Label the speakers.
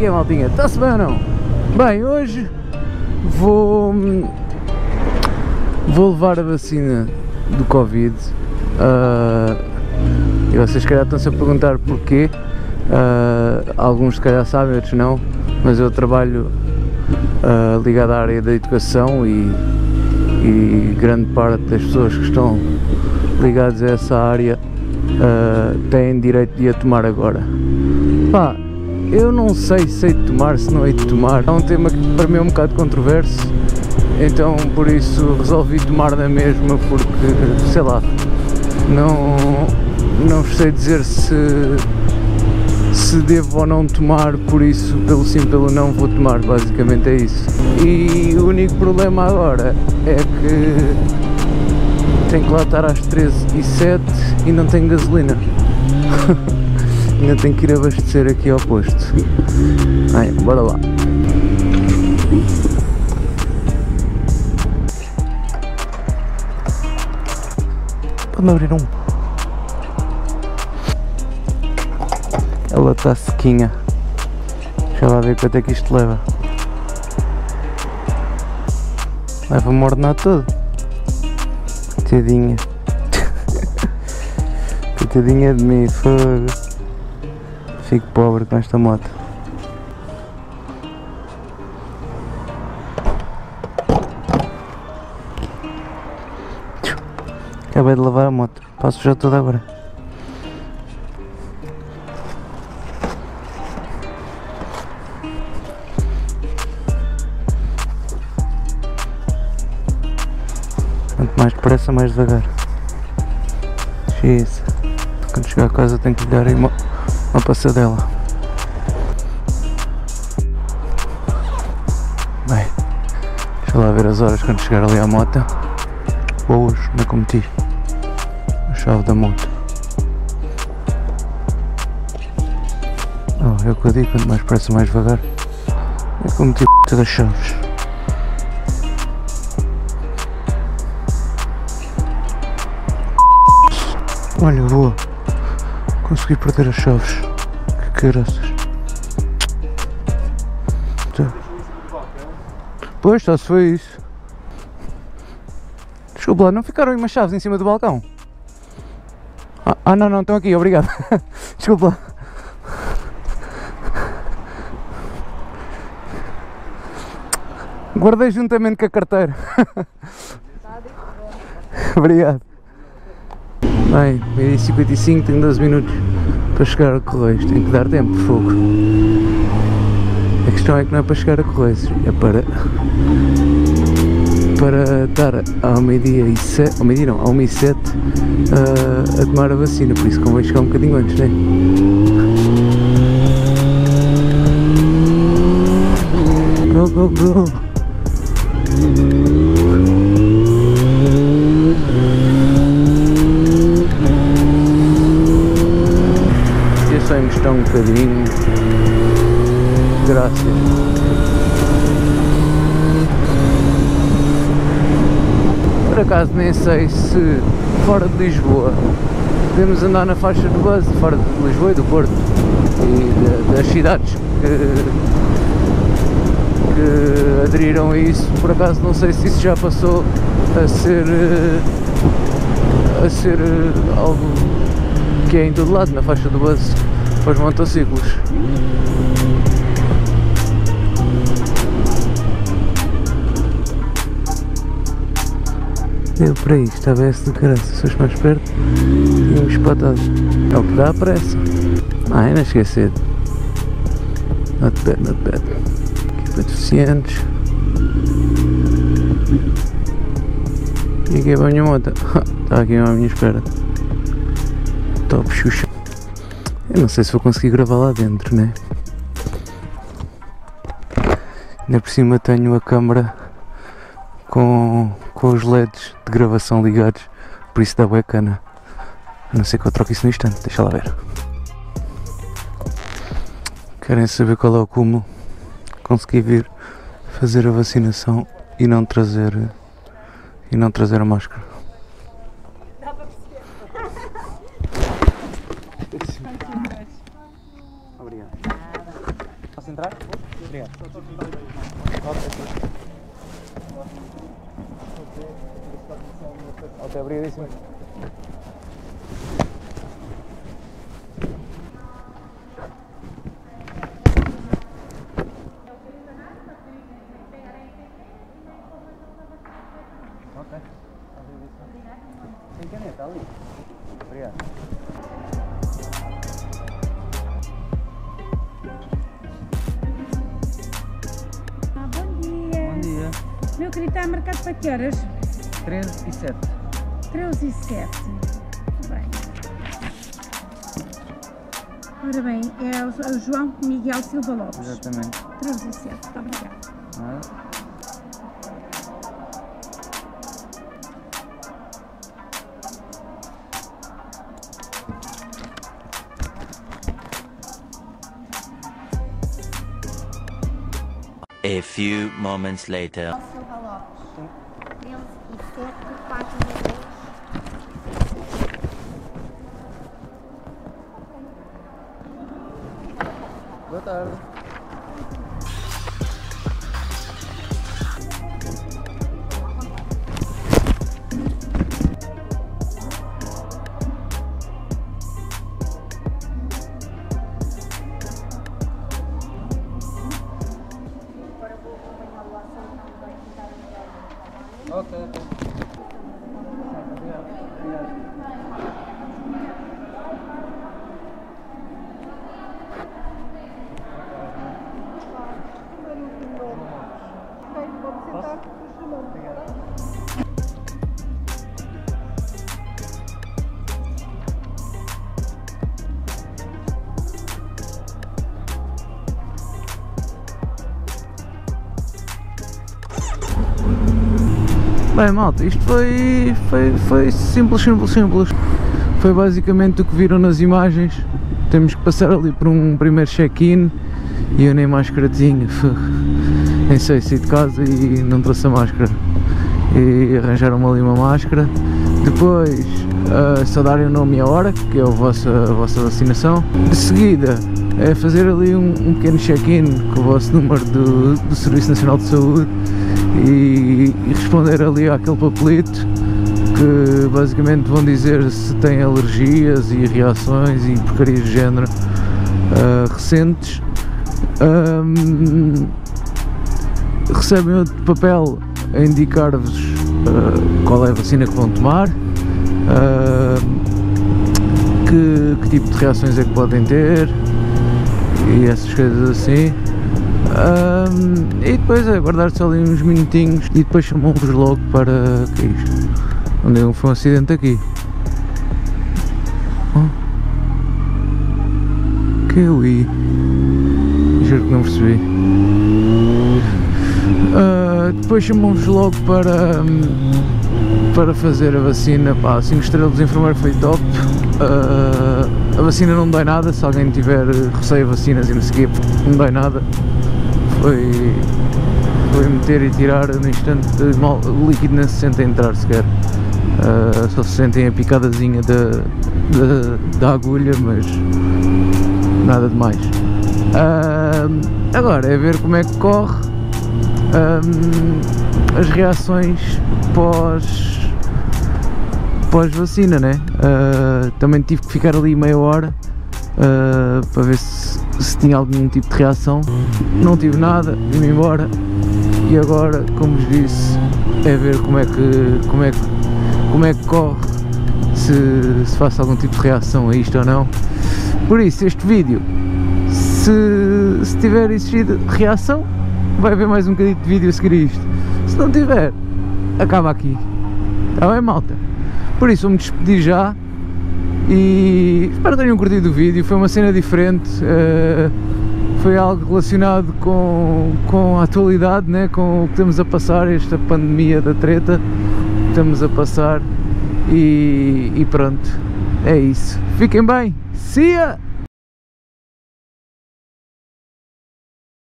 Speaker 1: que é, maltinha? Está-se bem ou não? Bem, hoje vou. Vou levar a vacina do Covid. Uh, e vocês, se calhar, estão-se a perguntar porquê. Uh, alguns, se calhar, sabem, outros não. Mas eu trabalho uh, ligado à área da educação e, e grande parte das pessoas que estão ligadas a essa área uh, têm direito de a tomar agora. Pá, eu não sei se hei de tomar, se não hei de tomar. É um tema que para mim é um bocado controverso, então por isso resolvi tomar na mesma porque, sei lá, não, não sei dizer se se devo ou não tomar, por isso, pelo sim, pelo não, vou tomar, basicamente é isso. E o único problema agora é que tenho que lá estar às 13 e 7 e não tenho gasolina. Ainda tenho que ir abastecer aqui ao posto. Ai, bora lá. Pode-me abrir um? Ela está sequinha. Deixa lá ver quanto é que isto leva. Leva-me a ordenar tudo. Coitadinha. Coitadinha de mim, fogo. Fico pobre com esta moto. Acabei de lavar a moto. Passo já toda agora. Quanto mais depressa, mais devagar. X. Quando chegar a casa tenho que lhe dar aí uma passadela. Bem, deixa lá ver as horas quando chegar ali à moto. Boas, não cometi. A chave da moto. Oh, é o que eu digo, quanto mais depressa, mais devagar. Eu cometi a das chaves. Olha, boa. Consegui perder as chaves. Que caraças. Tá. Pois, só se foi isso. Desculpa lá, não ficaram aí umas chaves em cima do balcão? Ah, ah não, não, estão aqui, obrigado. Desculpa lá. Guardei juntamente com a carteira. obrigado. Bem, meio 55, tenho 12 minutos para chegar a Correios. Tenho que dar tempo, fogo. A questão é que não é para chegar a Correios, é para. para estar ao meio-dia e 7. ao meio-dia não, ao meio 7 uh, a tomar a vacina, por isso convém chegar um bocadinho antes, né? Go, go, go! Só encostar um bocadinho. Graças. Por acaso nem sei se fora de Lisboa podemos andar na faixa do bus, fora de Lisboa e do Porto e de, das cidades que, que aderiram a isso. Por acaso não sei se isso já passou a ser a ser algo que é em todo lado, na faixa do bus para os motociclos. Deu para aí, estava esse de caralho, se fosse mais perto, tinha espatado. É o que dá a pressa. Ah, não esquecer. Not bad, not bad. Equipa deficientes. E aqui é para a minha moto. Está aqui à minha espera. Top Xuxa. Eu não sei se vou conseguir gravar lá dentro, né? Ainda por cima tenho a câmera com, com os LEDs de gravação ligados, por isso dá bacana. A não ser que eu troque isso no instante, deixa lá ver. Querem saber qual é o cúmulo? Consegui vir fazer a vacinação e não trazer e não trazer a máscara.
Speaker 2: Entrar? Obrigado.
Speaker 1: Ok, obrigadíssimo.
Speaker 3: Meu querido, está marcado para que horas?
Speaker 2: 13 e 7.
Speaker 3: 13 e 7. Muito bem. Ora bem, é o é o João Miguel Silva Lopes.
Speaker 2: Exatamente.
Speaker 3: 13 e 7. Muito obrigada.
Speaker 2: Nada.
Speaker 4: A few moments later.
Speaker 5: Silva Lopes. 13 e 7, 4 de 10.
Speaker 2: Boa tarde.
Speaker 1: Bem, malta, isto foi, foi, foi simples, simples, simples. Foi basicamente o que viram nas imagens. Temos que passar ali por um primeiro check-in e eu nem máscara tinha. Nem sei, saí de casa e não trouxe a máscara. E arranjaram-me ali uma máscara. Depois, uh, só darem o nome e a hora, que é a vossa, a vossa vacinação. De seguida, é fazer ali um, um pequeno check-in com o vosso número do, do Serviço Nacional de Saúde e, e responder ali àquele papelito que basicamente vão dizer se têm alergias e reações e porcarias de género ah, recentes. Ahm, recebem outro papel a indicar-vos ah, qual é a vacina que vão tomar, ah, que, que tipo de reações é que podem ter e essas coisas assim. Ahm, e depois é guardar só ali uns minutinhos e depois chamam-vos logo para que é isto? Onde foi um acidente aqui. Oh. Que eu ia. Juro que não percebi. Ah, depois chamam-vos logo para, para fazer a vacina. Pá, 5 estrelas do enfermeiro foi top. Ah, a vacina não dói nada, se alguém tiver receio a vacinas e não sei o quê, não dói nada. Foi, foi meter e tirar no instante, mal, o líquido nem se sente entrar sequer. Ah, só se sentem a picadazinha da, da, agulha, mas nada de mais. Ah, agora é ver como é que corre as reações pós pós vacina, né? Ah, também tive que ficar ali meia hora ah, para ver se, se tinha algum tipo de reação. Não tive nada, vim embora e agora, como vos disse, é ver como é que como é que como é que corre, se, se faço algum tipo de reação a isto ou não. Por isso, este vídeo, se, se tiver existido reação, vai haver mais um bocadinho de vídeo a seguir a isto. Se não tiver, acaba aqui. Está bem, malta? Por isso, vou-me despedir já e espero que tenham curtido o vídeo. Foi uma cena diferente, eh, foi algo relacionado com, com a atualidade, né? com o que estamos a passar, esta pandemia da treta que estamos a passar. E, e pronto, é isso. Fiquem bem, see ya!